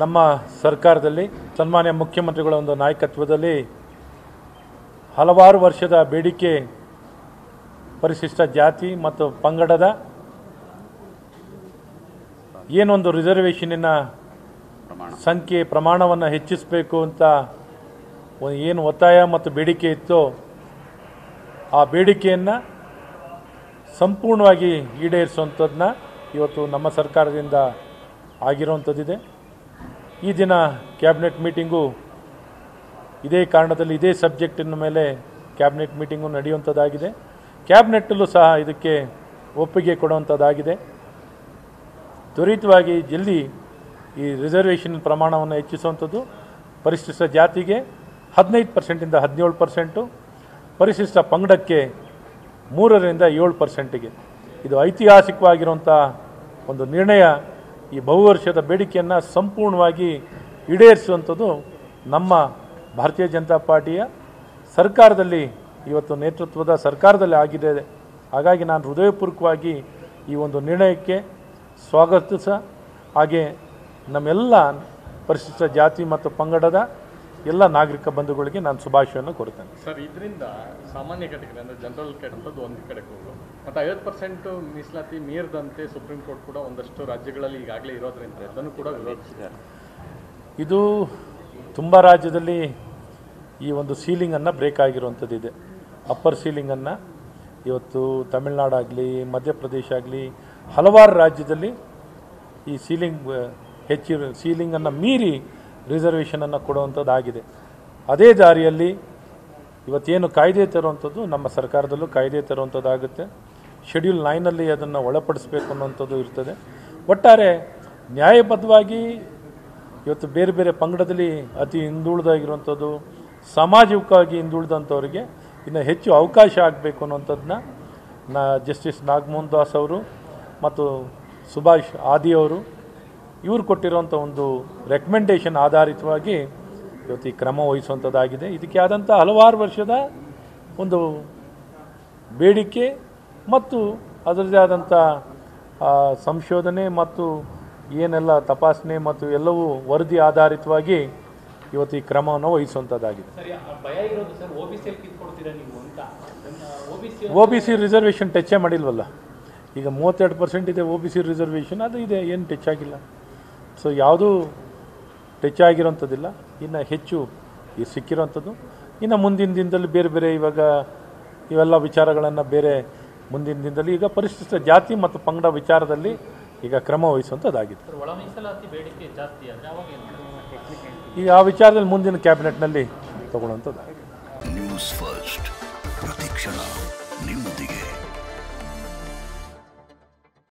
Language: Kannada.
ನಮ್ಮ ಸರ್ಕಾರದಲ್ಲಿ ಸನ್ಮಾನ್ಯ ಮುಖ್ಯಮಂತ್ರಿಗಳ ಒಂದು ನಾಯಕತ್ವದಲ್ಲಿ ಹಲವಾರು ವರ್ಷದ ಬೇಡಿಕೆ ಪರಿಶಿಷ್ಟ ಜಾತಿ ಮತ್ತು ಪಂಗಡದ ಏನೊಂದು ರಿಸರ್ವೇಷನ್ನಿನ ಸಂಖ್ಯೆ, ಪ್ರಮಾಣವನ್ನು ಹೆಚ್ಚಿಸಬೇಕು ಅಂತ ಏನು ಒತ್ತಾಯ ಮತ್ತು ಬೇಡಿಕೆ ಇತ್ತೋ ಆ ಬೇಡಿಕೆಯನ್ನು ಸಂಪೂರ್ಣವಾಗಿ ಈಡೇರಿಸುವಂಥದ್ದನ್ನ ಇವತ್ತು ನಮ್ಮ ಸರ್ಕಾರದಿಂದ ಆಗಿರುವಂಥದ್ದಿದೆ. ಈ ದಿನ ಕ್ಯಾಬಿನೆಟ್ ಮೀಟಿಂಗು ಇದೇ ಕಾರಣದಲ್ಲಿ ಇದೇ ಸಬ್ಜೆಕ್ಟಿನ ಮೇಲೆ ಕ್ಯಾಬಿನೆಟ್ ಮೀಟಿಂಗು ನಡೆಯುವಂಥದ್ದಾಗಿದೆ. ಕ್ಯಾಬಿನೆಟ್ಟಲ್ಲೂ ಸಹ ಇದಕ್ಕೆ ಒಪ್ಪಿಗೆ ಕೊಡುವಂಥದ್ದಾಗಿದೆ. ತ್ವರಿತವಾಗಿ ಜಲ್ದಿ ಈ ರಿಸರ್ವೇಷನ್ ಪ್ರಮಾಣವನ್ನು ಹೆಚ್ಚಿಸುವಂಥದ್ದು. ಪರಿಶಿಷ್ಟ ಜಾತಿಗೆ ಹದಿನೈದು ಪರ್ಸೆಂಟಿಂದ ಹದಿನೇಳು ಪರ್ಸೆಂಟು, ಪರಿಶಿಷ್ಟ ಪಂಗಡಕ್ಕೆ ಮೂರರಿಂದ ಏಳು ಪರ್ಸೆಂಟಿಗೆ. ಇದು ಐತಿಹಾಸಿಕವಾಗಿರುವಂಥ ಒಂದು ನಿರ್ಣಯ ಈ ಬಹುವರ್ಷದ ಬೇಡಿಕೆಯನ್ನು ಸಂಪೂರ್ಣವಾಗಿ ಈಡೇರಿಸುವಂಥದ್ದು ನಮ್ಮ ಭಾರತೀಯ ಜನತಾ ಪಾರ್ಟಿಯ ಸರ್ಕಾರದಲ್ಲಿ ಇವತ್ತು ನೇತೃತ್ವದ ಸರ್ಕಾರದಲ್ಲಿ ಆಗಿದೆ. ಹಾಗಾಗಿ ನಾನು ಹೃದಯಪೂರ್ವಕವಾಗಿ ಈ ಒಂದು ನಿರ್ಣಯಕ್ಕೆ ಸ್ವಾಗತಿಸ ಹಾಗೆ ನಮ್ಮೆಲ್ಲ ಪರಿಶಿಷ್ಟ ಜಾತಿ ಮತ್ತು ಪಂಗಡದ ಎಲ್ಲ ನಾಗರಿಕ ಬಂಧುಗಳಿಗೆ ನಾನು ಶುಭಾಶಯವನ್ನು ಕೊಡ್ತೇನೆ ಸರ್ ಇದರಿಂದ ಸಾಮಾನ್ಯ ಕೆಟಗರಿ ಅಂದರೆ ಜನರಲ್ ಕೆಟ್ಟದ್ದು ಒಂದು ಕಡೆ ಹೋಗು. ಮತ್ತು ಐವತ್ತು ಪರ್ಸೆಂಟ್ ಮೀಸಲಾತಿ ಮೀರಿದಂತೆ ಸುಪ್ರೀಂ ಕೋರ್ಟ್ ಕೂಡ ಒಂದಷ್ಟು ರಾಜ್ಯಗಳಲ್ಲಿ ಈಗಾಗಲೇ ಇರೋದ್ರಿಂದ ಅದನ್ನು ಕೂಡ ವಿರೋಧಿಸಿದ್ದಾರೆ ಇದು ತುಂಬ ರಾಜ್ಯದಲ್ಲಿ ಈ ಒಂದು ಸೀಲಿಂಗನ್ನು ಬ್ರೇಕ್ ಆಗಿರುವಂಥದ್ದಿದೆ. ಅಪ್ಪರ್ ಸೀಲಿಂಗನ್ನು ಇವತ್ತು ತಮಿಳ್ನಾಡಾಗಲಿ ಮಧ್ಯಪ್ರದೇಶ ಆಗಲಿ ಹಲವಾರು ರಾಜ್ಯದಲ್ಲಿ ಈ ಸೀಲಿಂಗ್ ಹೆಚ್ಚಿರೋ ಸೀಲಿಂಗನ್ನು ಮೀರಿ ರಿಸರ್ವೇಷನನ್ನು ಕೊಡುವಂಥದ್ದಾಗಿದೆ ಅದೇ ದಾರಿಯಲ್ಲಿ ಇವತ್ತೇನು ಕಾಯ್ದೆ ತರುವಂಥದ್ದು ನಮ್ಮ ಸರ್ಕಾರದಲ್ಲೂ ಕಾಯ್ದೆ ತರುವಂಥದ್ದಾಗುತ್ತೆ ಶೆಡ್ಯೂಲ್ ನೈನಲ್ಲಿ ಅದನ್ನು ಒಳಪಡಿಸಬೇಕು ಅನ್ನುವಂಥದ್ದು ಇರ್ತದೆ. ಒಟ್ಟಾರೆ ನ್ಯಾಯಬದ್ಧವಾಗಿ ಇವತ್ತು ಬೇರೆ ಬೇರೆ ಪಂಗಡದಲ್ಲಿ ಅತಿ ಹಿಂದುಳಿದಾಗಿರುವಂಥದ್ದು, ಸಾಮಾಜಿಕವಾಗಿ ಹಿಂದುಳಿದಂಥವ್ರಿಗೆ ಇನ್ನು ಹೆಚ್ಚು ಅವಕಾಶ ಆಗಬೇಕು ಅನ್ನುವಂಥದ್ದನ್ನ ನಾ ಜಸ್ಟಿಸ್ ನಾಗಮೋಹನ್ ದಾಸ್ ಅವರು ಮತ್ತು ಸುಭಾಷ್ ಆದಿ ಅವರು ಇವರು ಕೊಟ್ಟಿರುವಂಥ ಒಂದು ರೆಕಮೆಂಡೇಶನ್ ಆಧಾರಿತವಾಗಿ ಇವತ್ತು ಈ ಕ್ರಮ ವಹಿಸುವಂಥದ್ದಾಗಿದೆ ಇದಕ್ಕೆ ಆದಂಥ ಹಲವಾರು ವರ್ಷದ ಒಂದು ಬೇಡಿಕೆ ಮತ್ತು ಅದರದೇ ಆದಂಥ ಸಂಶೋಧನೆ ಮತ್ತು ಏನೆಲ್ಲ ತಪಾಸಣೆ ಮತ್ತು ಎಲ್ಲವೂ ವರದಿ ಆಧಾರಿತವಾಗಿ ಇವತ್ತು ಈ ಕ್ರಮವನ್ನು ವಹಿಸುವಂಥದ್ದಾಗಿದೆ ಒ ಬಿ ಸಿ ರಿಸರ್ವೇಷನ್ ಟಚ್ಚೇ ಮಾಡಿಲ್ವಲ್ಲ? ಈಗ ಮೂವತ್ತೆರಡು ಪರ್ಸೆಂಟ್ ಇದೆ ಒ ಬಿ ಸಿ ರಿಸರ್ವೇಷನ್ ಅದು ಇದೆ ಏನು ಟಚ್ ಆಗಿಲ್ಲ ಸೊ ಯಾವುದೂ ಟಚ್ ಆಗಿರೋಂಥದ್ದಿಲ್ಲ. ಇನ್ನು ಹೆಚ್ಚು ಈ ಸಿಕ್ಕಿರೋಂಥದ್ದು. ಇನ್ನು ಮುಂದಿನ ದಿನದಲ್ಲಿ ಬೇರೆ ಬೇರೆ ಇವಾಗ ಇವೆಲ್ಲ ವಿಚಾರಗಳನ್ನು ಬೇರೆ ಮುಂದಿನ ದಿನದಲ್ಲಿ ಈಗ ಪರಿಶಿಷ್ಟ ಜಾತಿ ಮತ್ತು ಪಂಗಡ ವಿಚಾರದಲ್ಲಿ ಈಗ ಕ್ರಮ ವಹಿಸುವಂಥದ್ದಾಗಿದೆ? ಈಗ ಆ ವಿಚಾರದಲ್ಲಿ ಮುಂದಿನ ಕ್ಯಾಬಿನೆಟ್ನಲ್ಲಿ ತಗೊಳ್ಳುವಂಥದ್ದಾಗಿದೆ. ನ್ಯೂಸ್ ಫಸ್ಟ್ ಪ್ರತಿಕ್ಷಣ ನಿಮ್ಮ